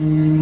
Mm.